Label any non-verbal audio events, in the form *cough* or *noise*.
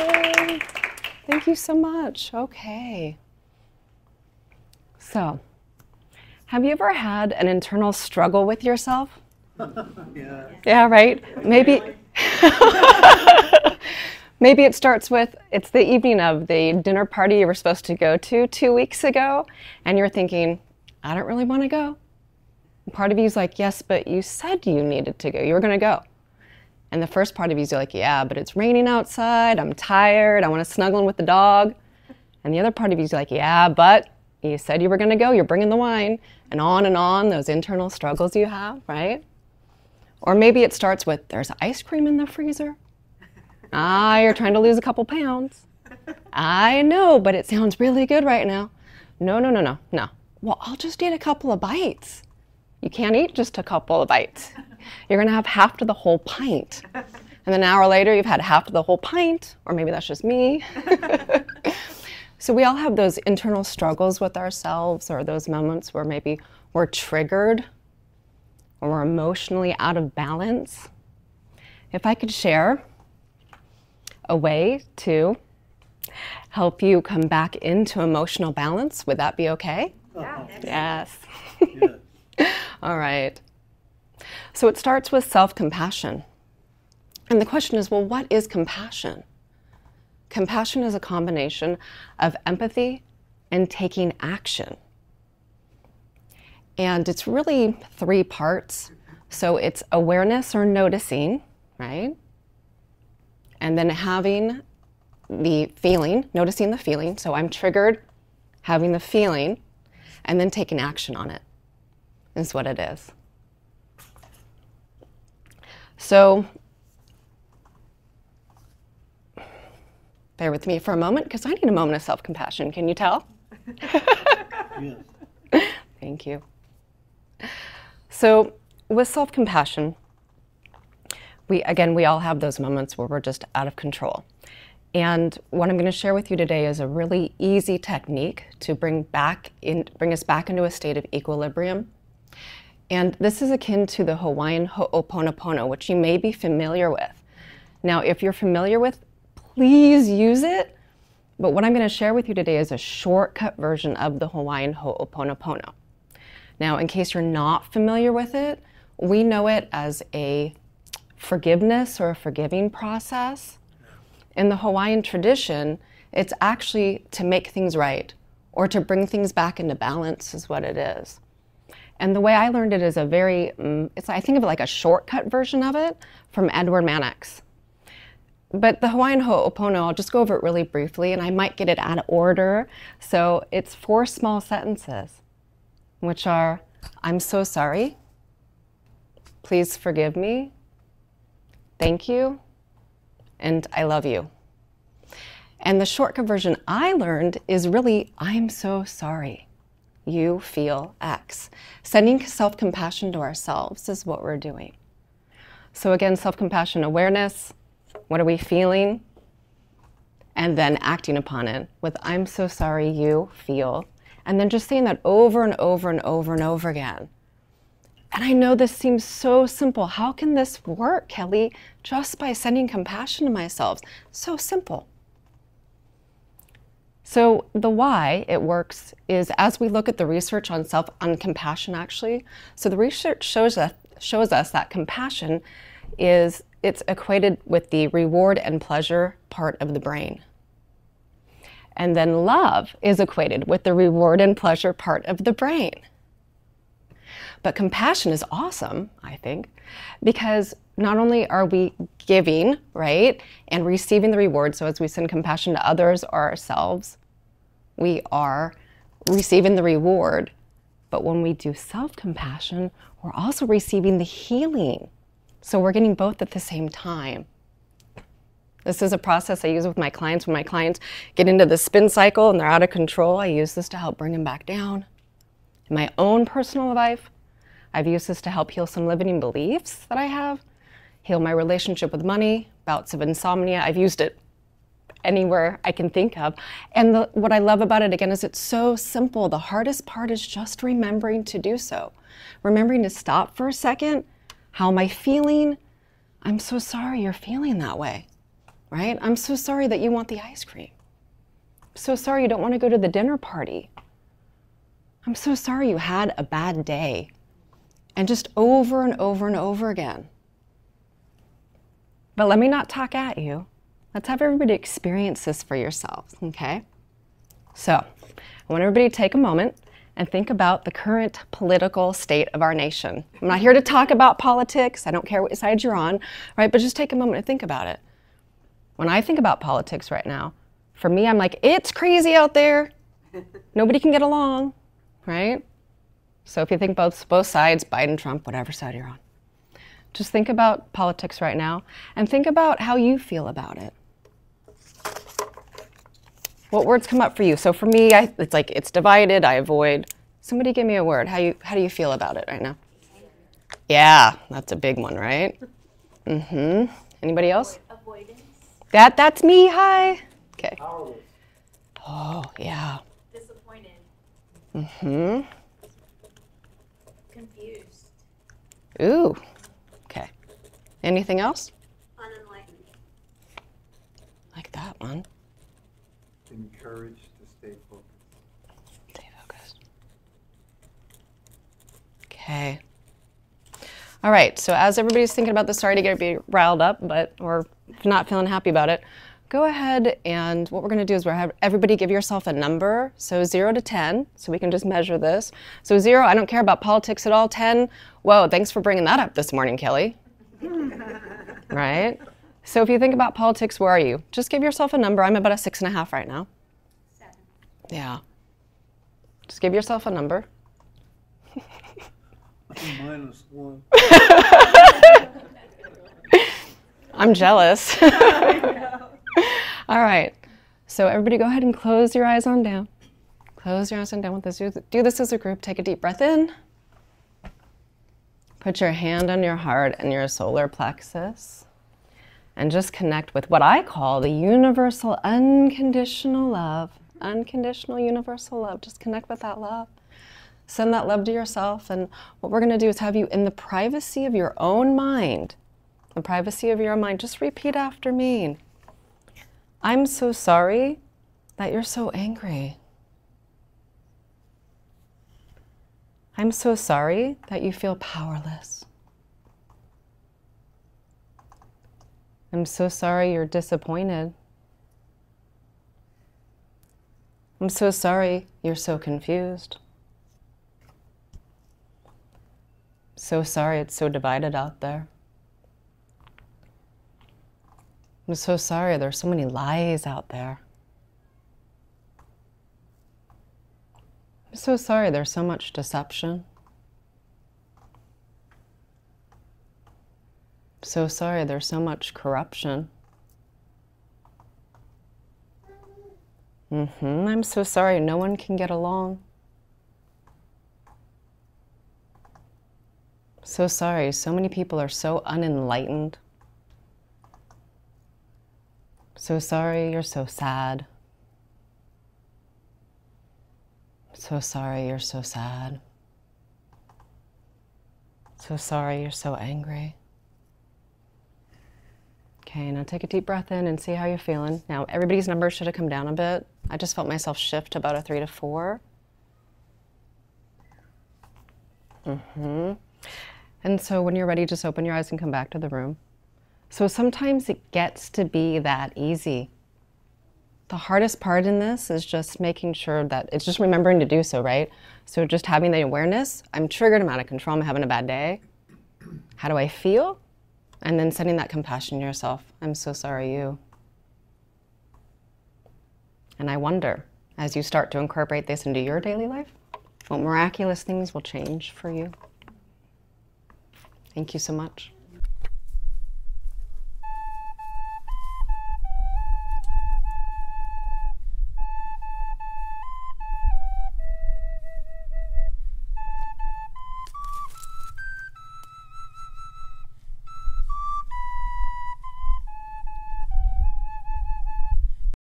Yay! Thank you so much. Okay. So, have you ever had an internal struggle with yourself? *laughs* Yeah. Yeah, right? Maybe. *laughs* Maybe it starts with it's the evening of the dinner party you were supposed to go to two weeks ago, and you're thinking, I don't really want to go. And part of you's like, Yes, but you said you needed to go. You were going to go. And the first part of you's like, Yeah, but it's raining outside. I'm tired. I want to snuggle in with the dog. And the other part of you's like, Yeah, but you said you were going to go. You're bringing the wine. And on and on, those internal struggles you have, right? Or maybe it starts with there's ice cream in the freezer. Ah, you're trying to lose a couple pounds. I know, but it sounds really good right now. No, no, no, no, no. Well, I'll just eat a couple of bites. You can't eat just a couple of bites. You're going to have half to the whole pint. And then an hour later, you've had half to the whole pint, or maybe that's just me. *laughs* so we all have those internal struggles with ourselves, or those moments where maybe we're triggered or we're emotionally out of balance. If I could share a way to help you come back into emotional balance, would that be okay? Oh. Yeah. Yes. Yeah. *laughs* All right. So it starts with self compassion. And the question is well, what is compassion? Compassion is a combination of empathy and taking action. And it's really three parts. So it's awareness or noticing, right? And then having the feeling, noticing the feeling. So I'm triggered, having the feeling, and then taking action on it is what it is. So bear with me for a moment because I need a moment of self compassion. Can you tell? Yes. *laughs* *laughs* Thank you. So, with self compassion, we again, we all have those moments where we're just out of control. And what I'm going to share with you today is a really easy technique to bring back in, bring us back into a state of equilibrium. And this is akin to the Hawaiian Ho'oponopono, which you may be familiar with. Now, if you're familiar with, please use it. But what I'm going to share with you today is a shortcut version of the Hawaiian Ho'oponopono. Now, in case you're not familiar with it, we know it as a forgiveness or a forgiving process. In the Hawaiian tradition, it's actually to make things right or to bring things back into balance, is what it is. And the way I learned it is a very, um, it's, I think of it like a shortcut version of it from Edward Mannix. But the Hawaiian Ho'opono, I'll just go over it really briefly and I might get it out of order. So it's four small sentences, which are I'm so sorry, please forgive me, thank you, and I love you. And the shortcut version I learned is really I'm so sorry you feel X. Sending self compassion to ourselves is what we're doing. So, again, self compassion awareness what are we feeling? And then acting upon it with I'm so sorry you feel. And then just saying that over and over and over and over again. And I know this seems so simple. How can this work, Kelly? Just by sending compassion to myself. So simple. So the why it works is as we look at the research on self on compassion actually. So the research shows us shows us that compassion is it's equated with the reward and pleasure part of the brain. And then love is equated with the reward and pleasure part of the brain. But compassion is awesome, I think, because not only are we giving, right, and receiving the reward, so as we send compassion to others or ourselves, we are receiving the reward. But when we do self compassion, we're also receiving the healing. So we're getting both at the same time. This is a process I use with my clients. When my clients get into the spin cycle and they're out of control, I use this to help bring them back down. In my own personal life, I've used this to help heal some limiting beliefs that I have, heal my relationship with money, bouts of insomnia. I've used it anywhere I can think of. And the, what I love about it again is it's so simple. The hardest part is just remembering to do so. Remembering to stop for a second. How am I feeling? I'm so sorry you're feeling that way. right? I'm so sorry that you want the ice cream. I'm so sorry you don't want to go to the dinner party. I'm so sorry you had a bad day. And just over and over and over again. But let me not talk at you. Let's have everybody experience this for yourselves, okay? So, I want everybody to take a moment and think about the current political state of our nation. I'm not here to talk about politics. I don't care what side you're on, right? But just take a moment and think about it. When I think about politics right now, for me, I'm like, it's crazy out there. Nobody can get along, right? So if you think both both sides, Biden, Trump, whatever side you're on, just think about politics right now and think about how you feel about it. What words come up for you? So for me, I, it's like it's divided. I avoid. Somebody give me a word. How you how do you feel about it right now? Yeah, that's a big one, right? Mm-hmm. Anybody else? Avoidance, That that's me. Hi. Okay. Oh yeah. disappointed, Mm-hmm. confused, Ooh. Okay. Anything else? unenlightened, Like that one. Encouraged to stay focused. Stay focused. Okay. All right. So as everybody's thinking about this, sorry to get be riled up, but or not feeling happy about it. Go ahead and what we're going to do is we're have everybody give yourself a number. So zero to ten, so we can just measure this. So zero, I don't care about politics at all. Ten, whoa, thanks for bringing that up this morning, Kelly. *laughs* right. So if you think about politics, where are you? Just give yourself a number. I'm about a six and a half right now. seven, Yeah. Just give yourself a number. I'm minus one. *laughs* I'm jealous. *laughs* *laughs* All right. So everybody go ahead and close your eyes on down. Close your eyes on down with this. Do do this as a group. Take a deep breath in. Put your hand on your heart and your solar plexus. And just connect with what I call the universal unconditional love. Unconditional universal love. Just connect with that love. Send that love to yourself. And what we're going to do is have you in the privacy of your own mind the privacy of your own mind, just repeat after me. I'm so sorry that you're so angry. I'm so sorry that you feel powerless. I'm so sorry you're disappointed. I'm so sorry you're so confused. So sorry it's so divided out there. I'm so sorry there's so many lies out there. I'm so sorry there's so much deception. So sorry there's so much corruption. Mm-hmm. I'm so sorry no one can get along. So sorry so many people are so unenlightened. So sorry you're so sad. So sorry you're so sad. So sorry you're so angry. Okay, now take a deep breath in and see how you're feeling. Now, everybody's numbers should have come down a bit. I just felt myself shift about a three to four. Mm-hmm. And so when you're ready, just open your eyes and come back to the room. So sometimes it gets to be that easy. The hardest part in this is just making sure that it's just remembering to do so, right? So just having the awareness I'm triggered, I'm out of control, I'm having a bad day. How do I feel? And then sending that compassion yourself. I'm so sorry, you. And I wonder, as you start to incorporate this into your daily life, what miraculous things will change for you. Thank you so much.